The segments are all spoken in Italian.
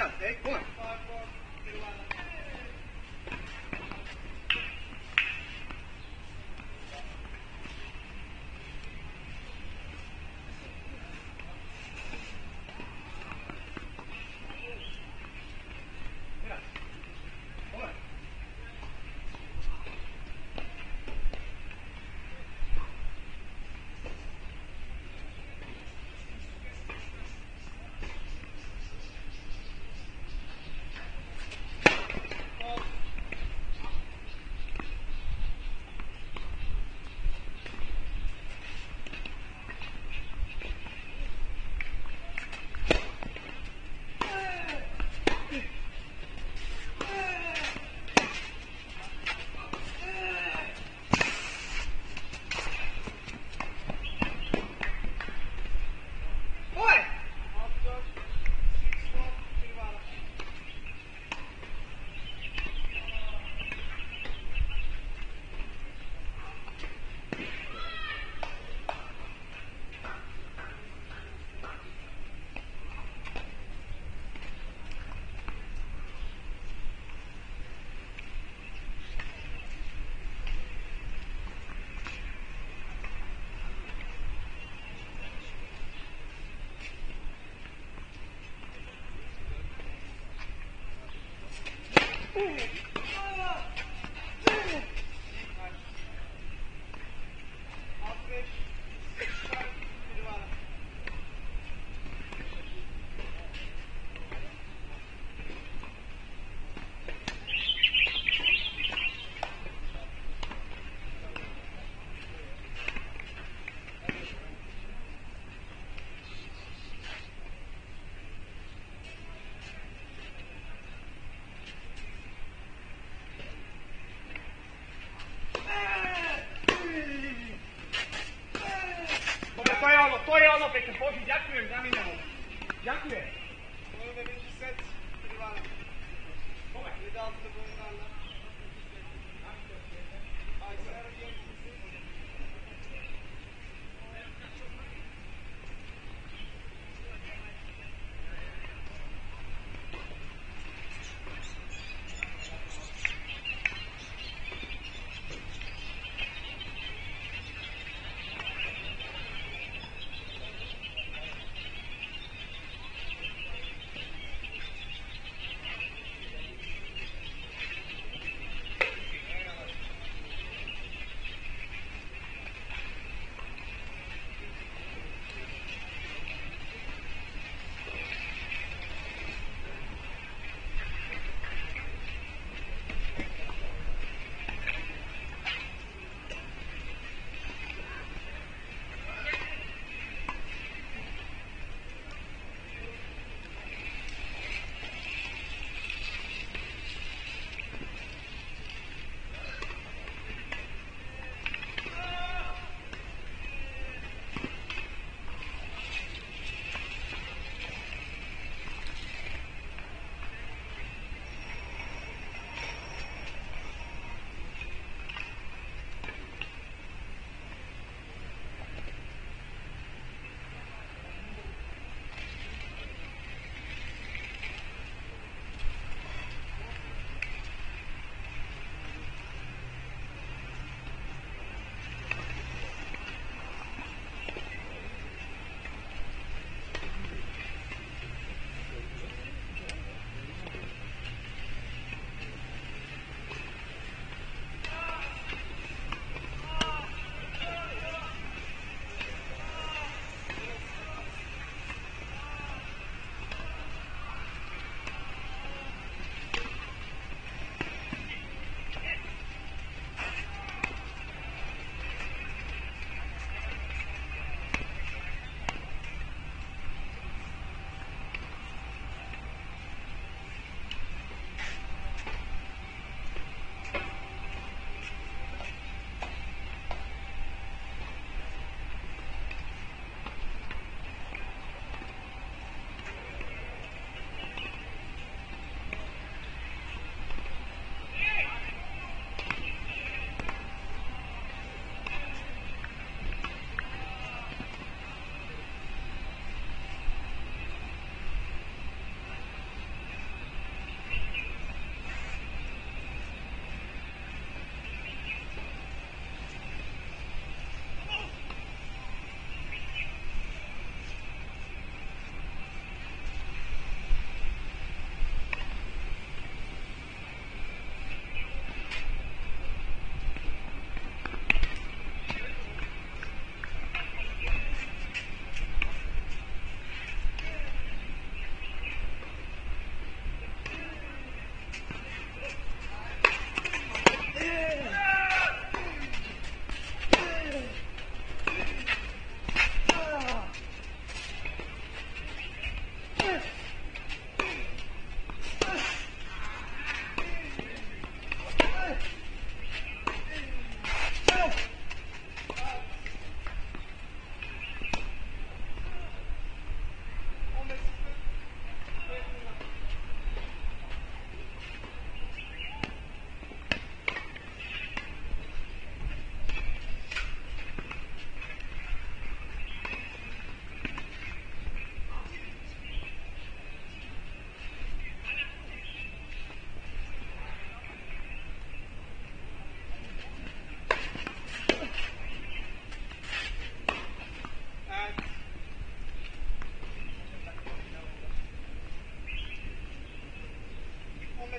up, Dick. Come on. Ooh. と je ono, to je ono, Peter Boži, ďakujem, zamínam. Ďakujem. Môžeme vyšiť set, priválne. Dobre. Vydal to do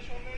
Special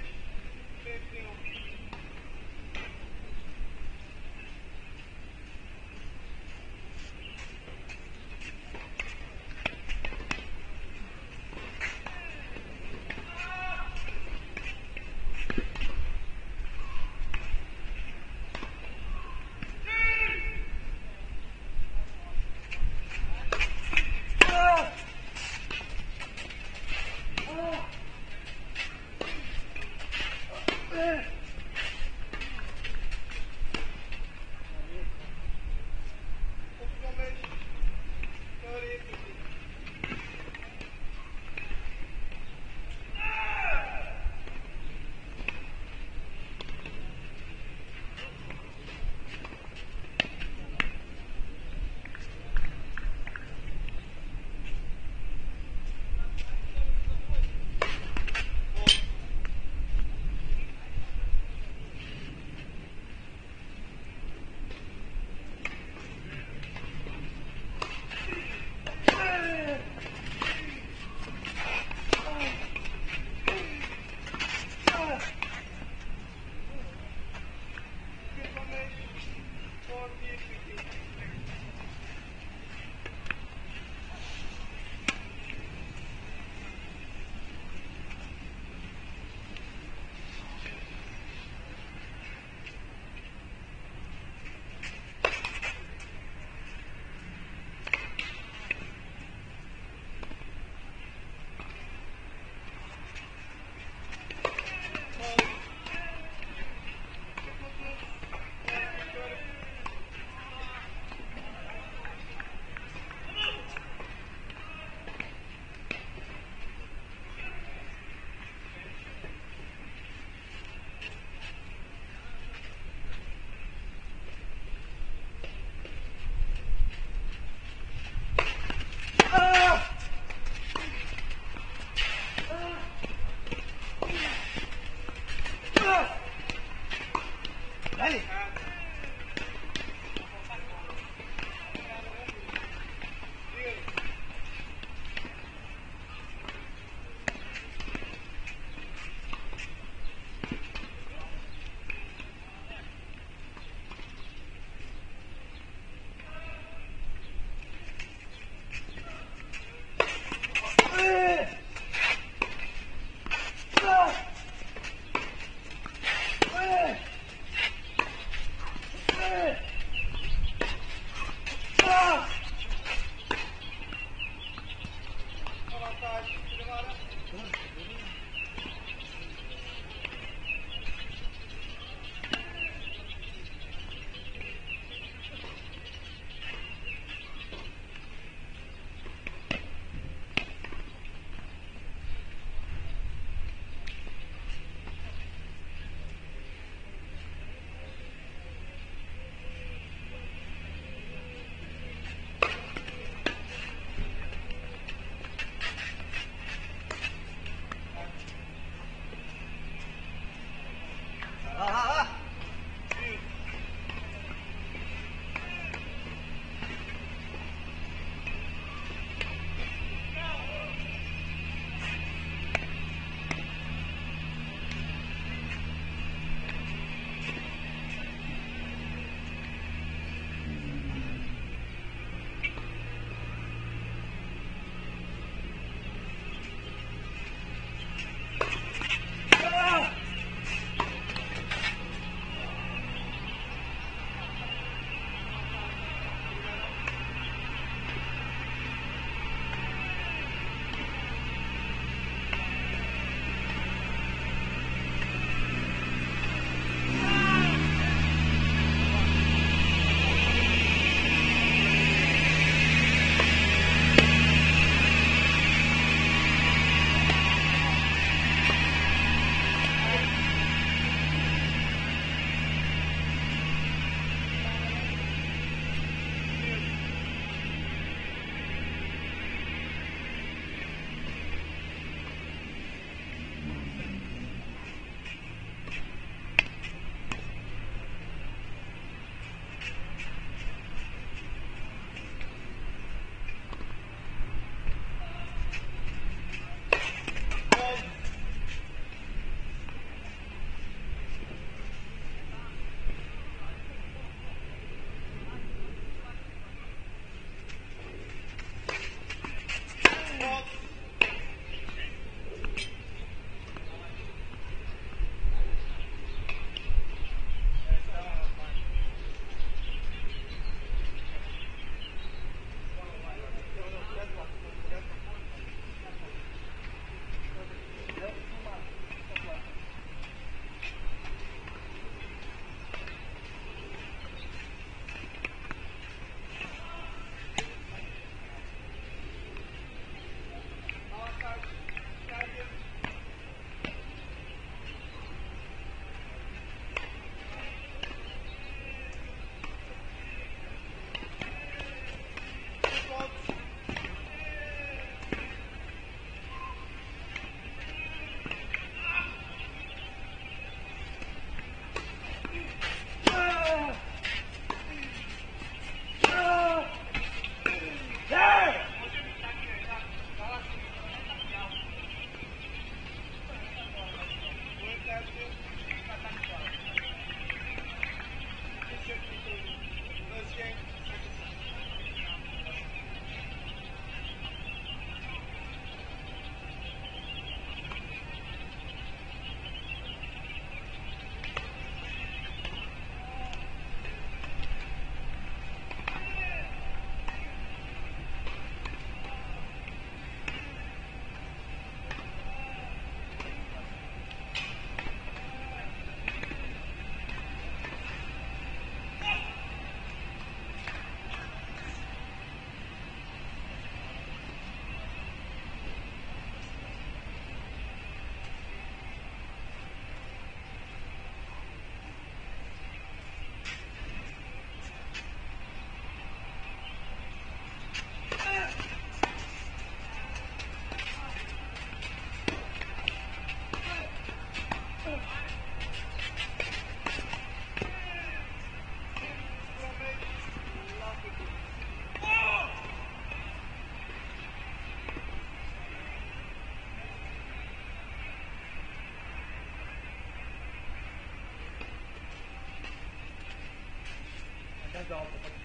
hands off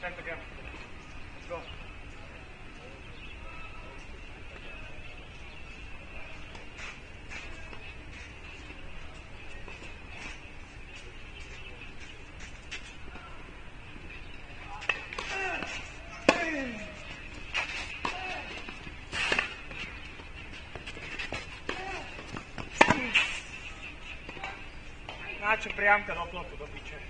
10 again. Let's go. Znači, prijamka do klopu, do biće.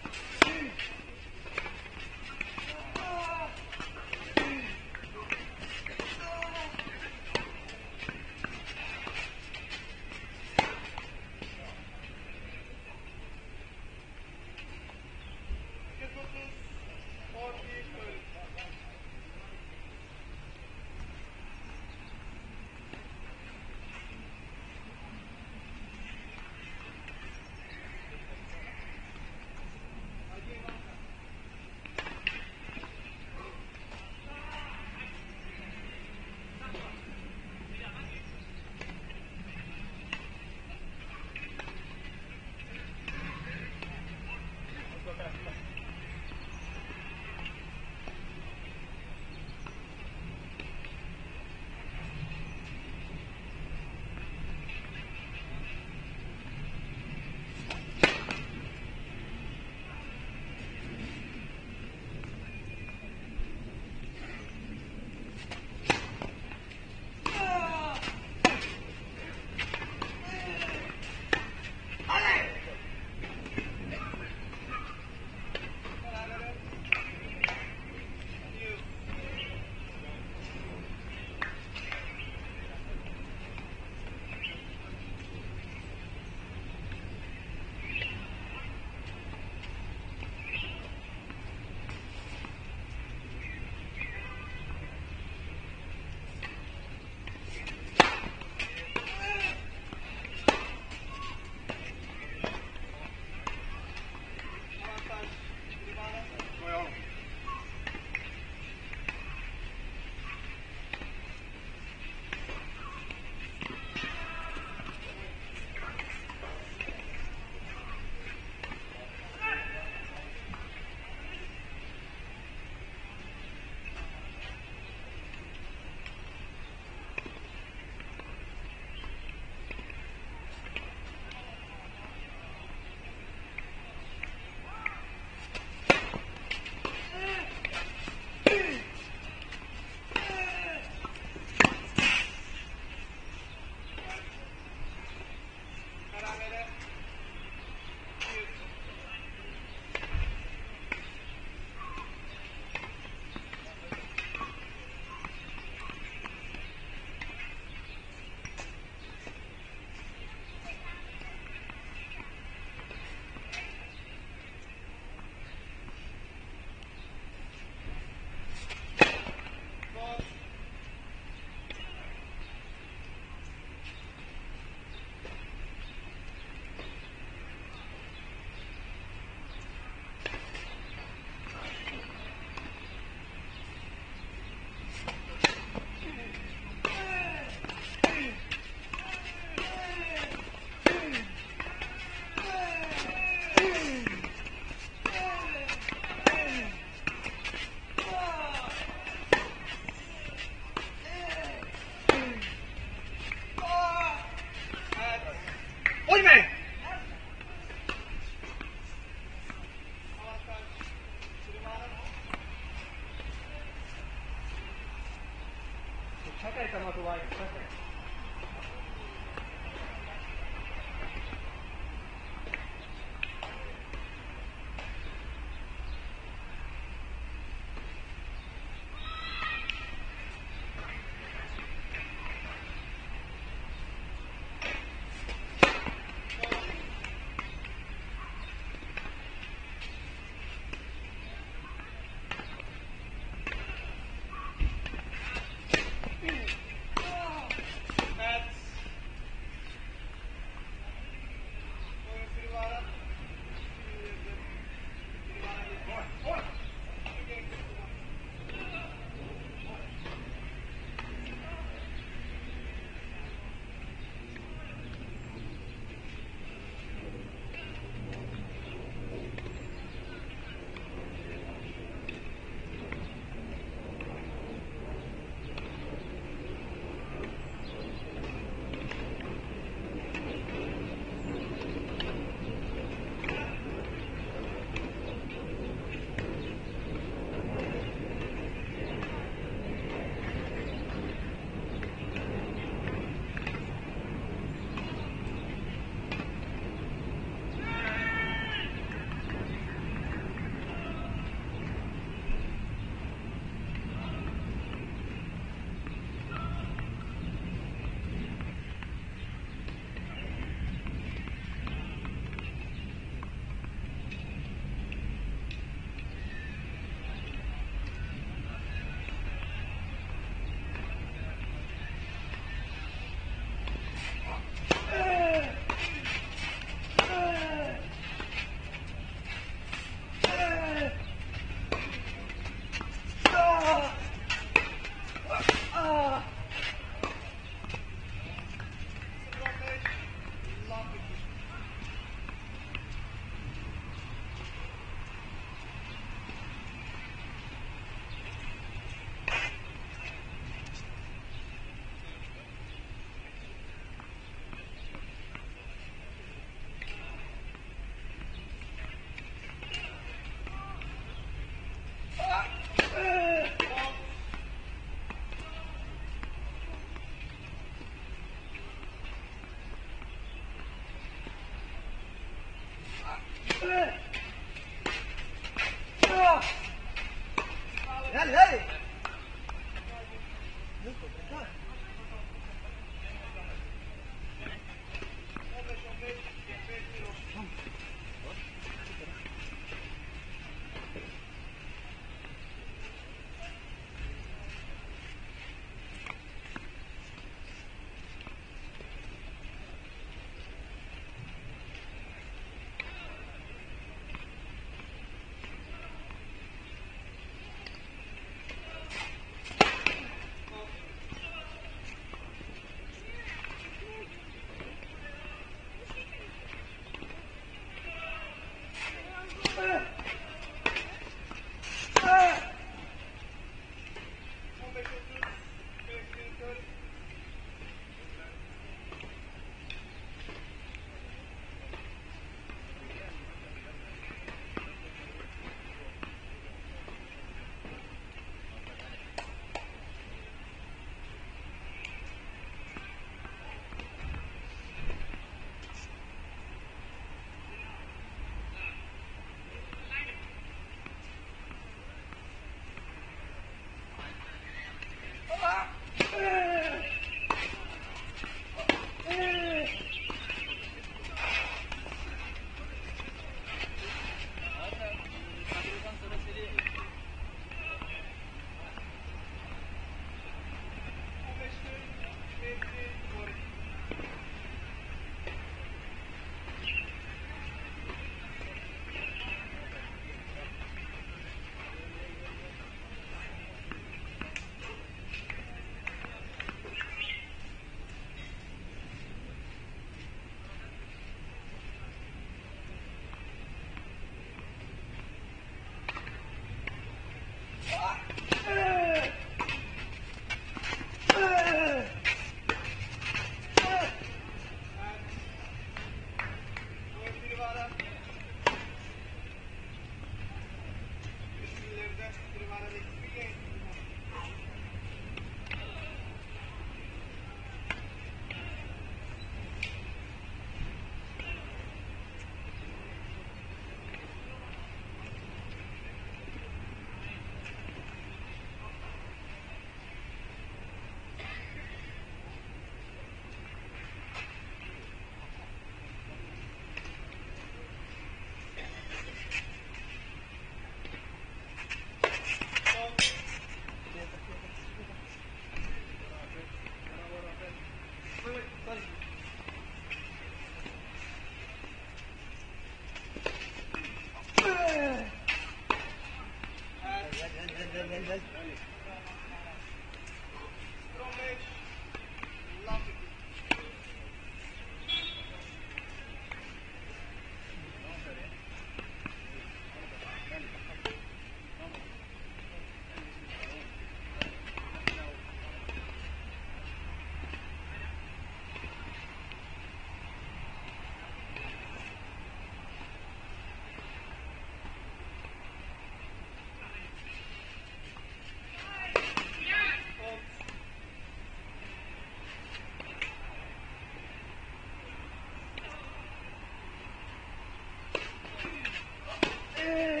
Mm-hmm.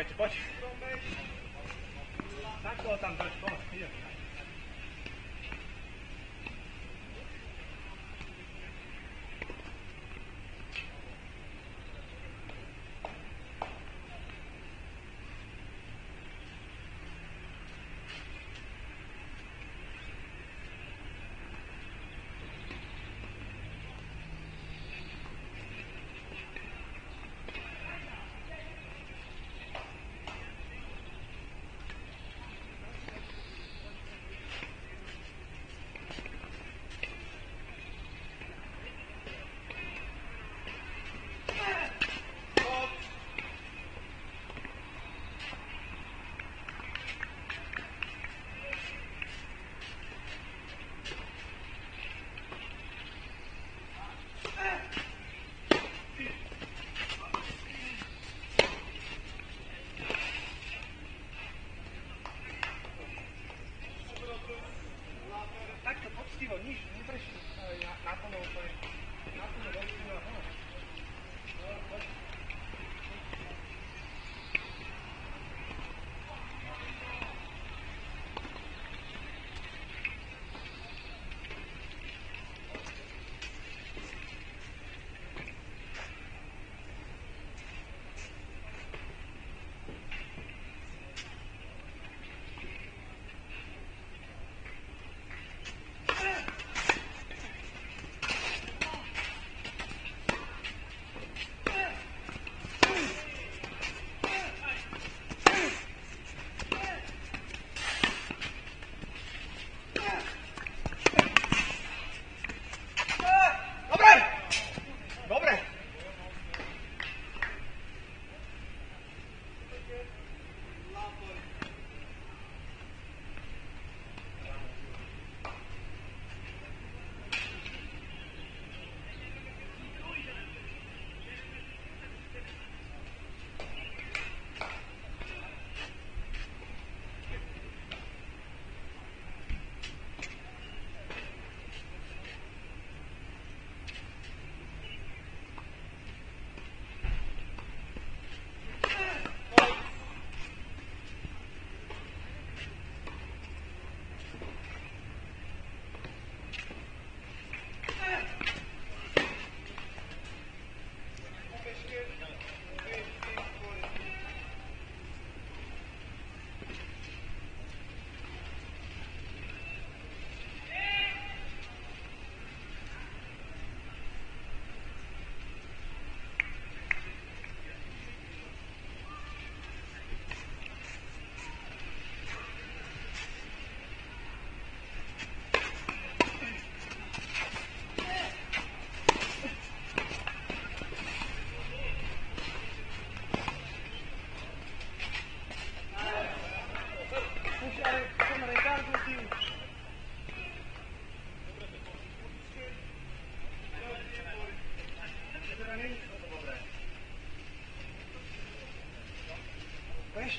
Peťo, poď. Tak bolo tam, poď.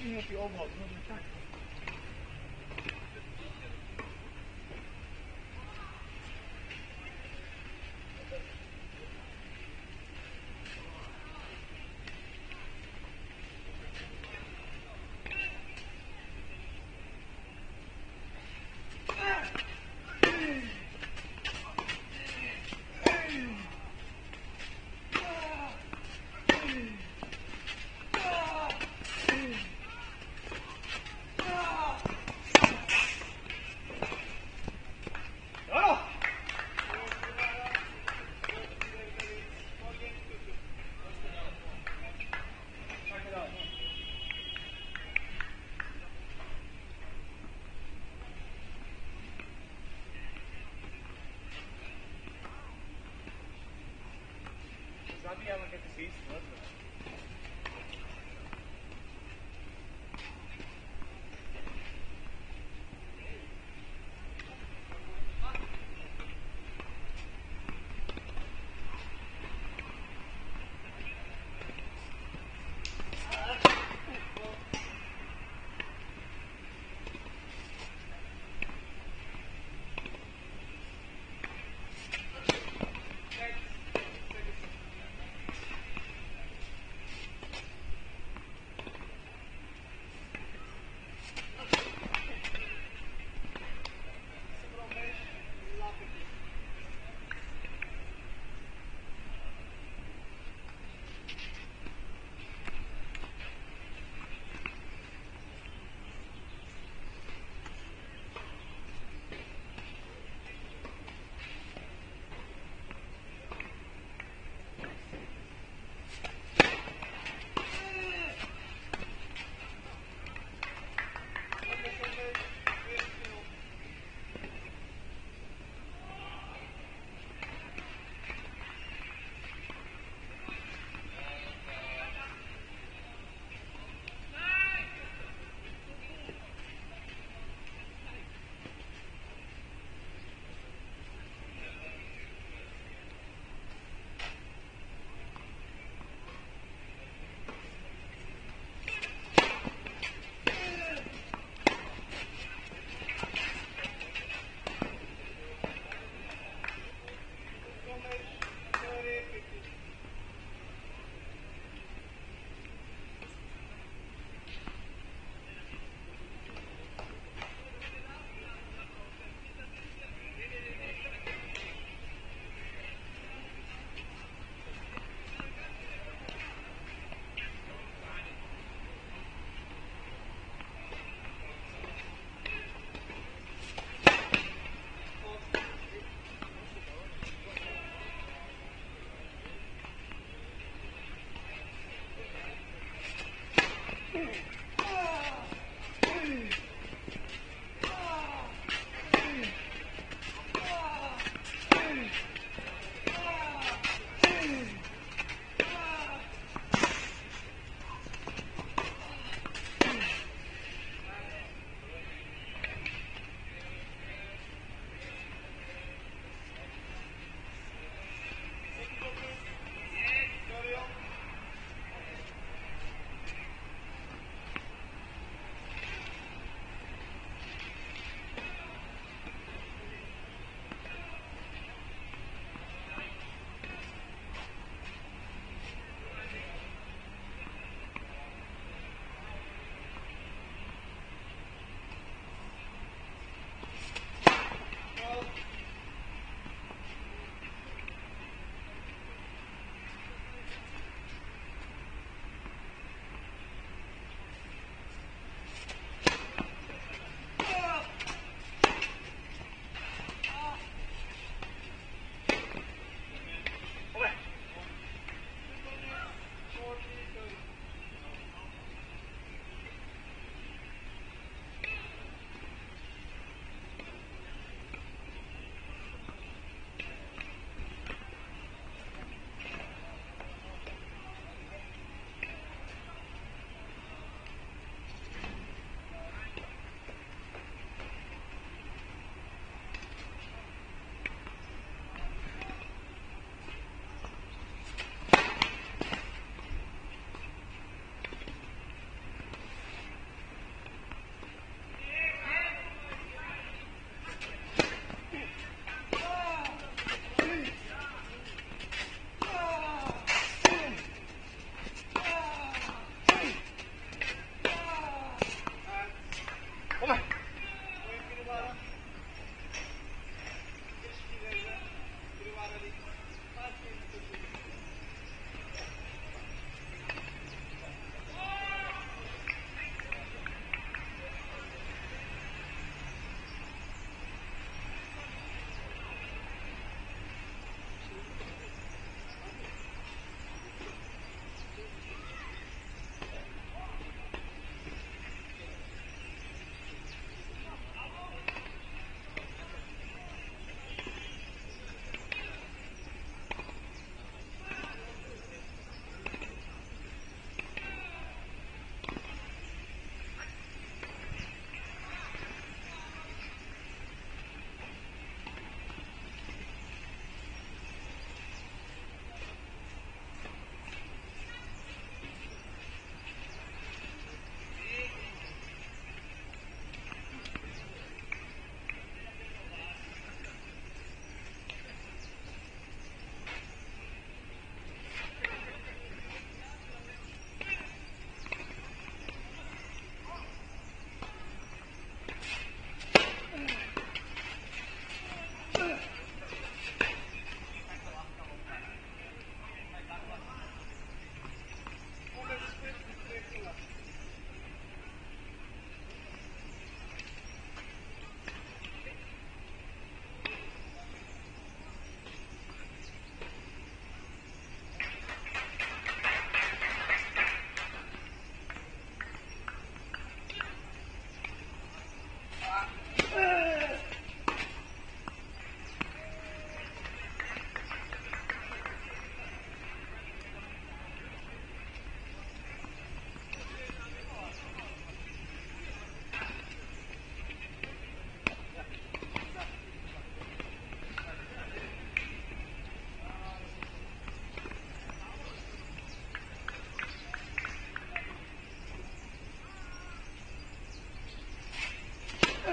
Misschien op je omhoog. Sabe ela que é difícil, né?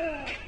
Oh.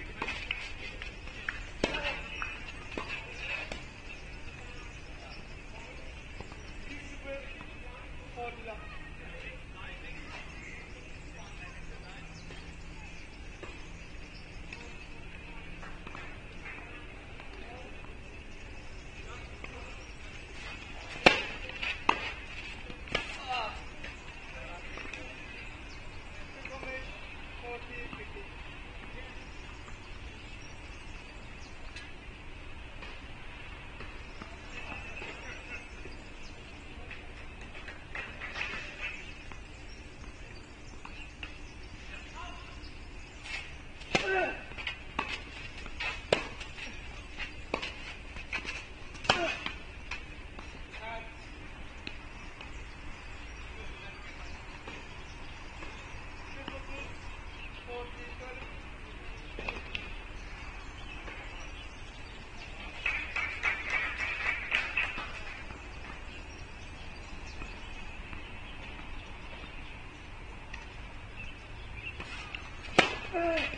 Uh.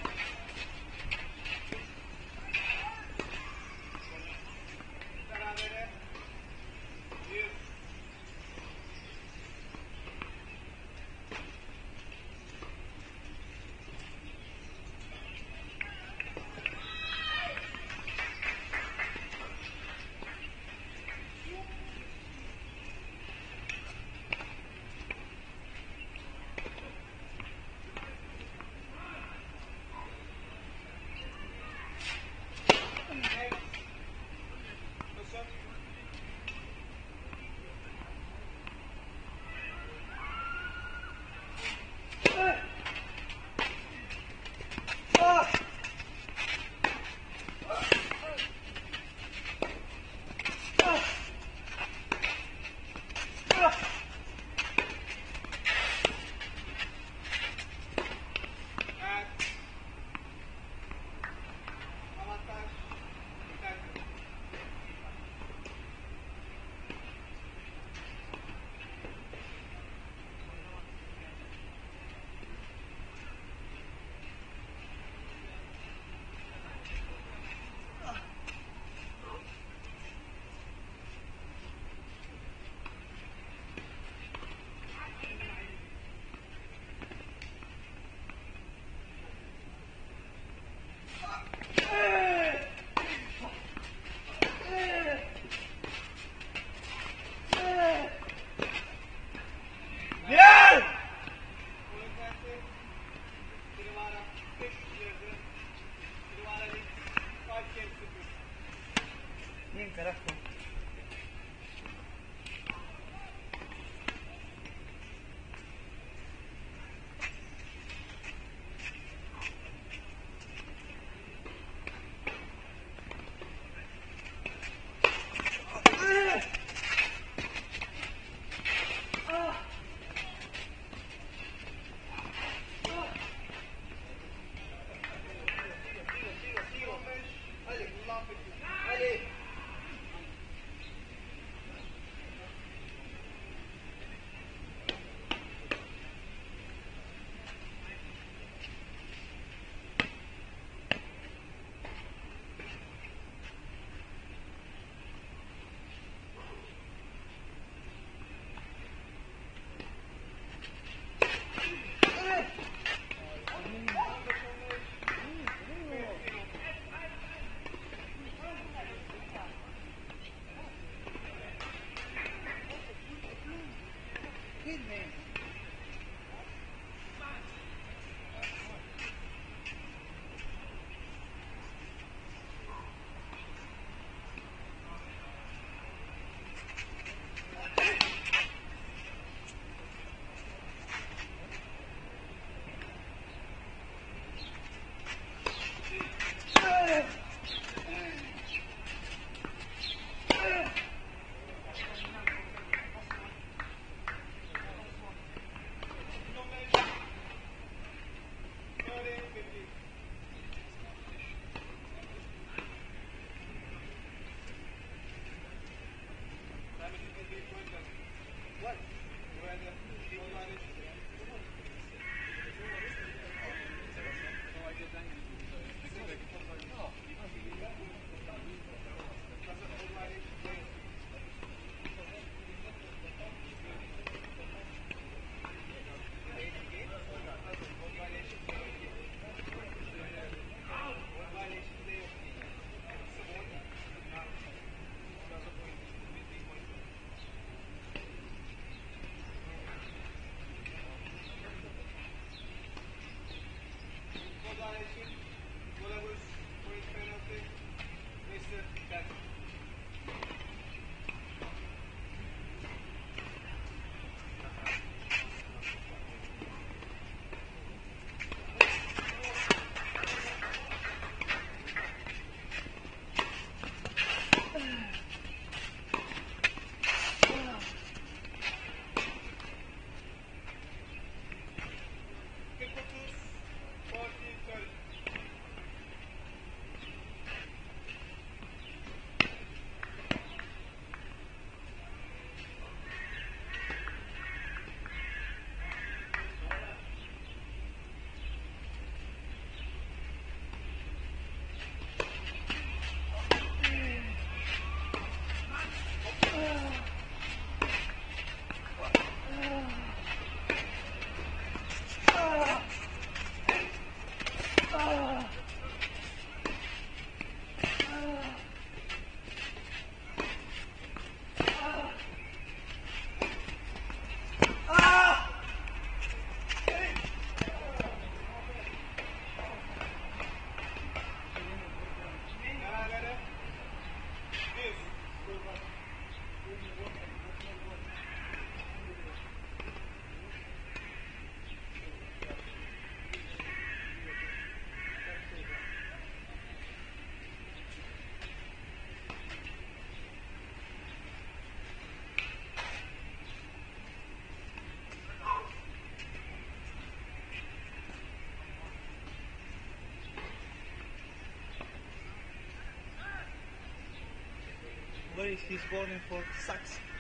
where he's born in sex?